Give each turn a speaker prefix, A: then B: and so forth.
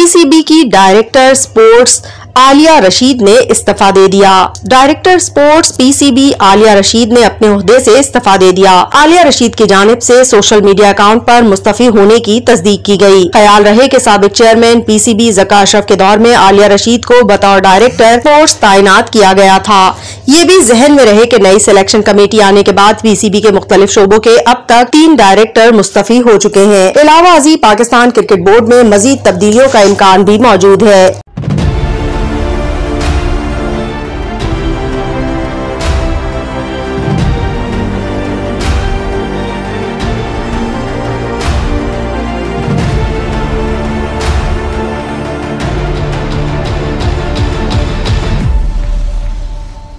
A: PCB की director sports Alia Rashid ने इस्तीफा दे दिया। Director sports PCB Aliya Rashid ने अपने अहदे से इस्तीफा दे दिया। आलिया रशीद की जानब से सोशल मीडिया अकाउंट पर मुस्तफी होने की तस्दीक की गई। ख्याल रहे कि सबक चेयरमैन पीसीबी जका अशरफ के दौर में आलिया रशीद को बतौर डायरेक्टर स्पोर्ट्स तैनात किया गया था। ये भी जहन में रहे की नई सिलेक्शन कमेटी आने के बाद पीसीबी के मुख्तलिफ़ शोबों के अब तक तीन डायरेक्टर मुस्तफी हो चुके हैं। अलावा अजी पाकिस्तान क्रिकेट बोर्ड में मजीद तब्दीलियों का इम्कान भी मौजूद है।